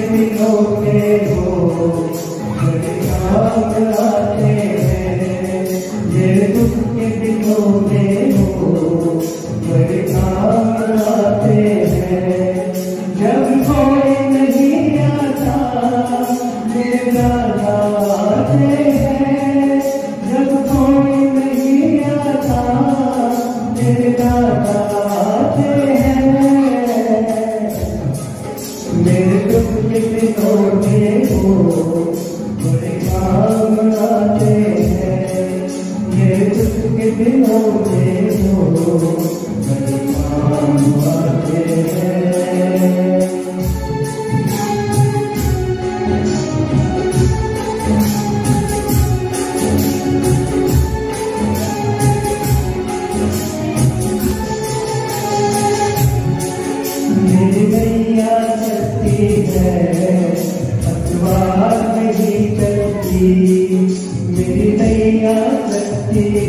दिनों हो आते हैं ये दुख के दिनों हो बड़े आते हैं जब कोई नहीं हैं। Lord. है पतवार नहीं चलती मेरी नैया चलती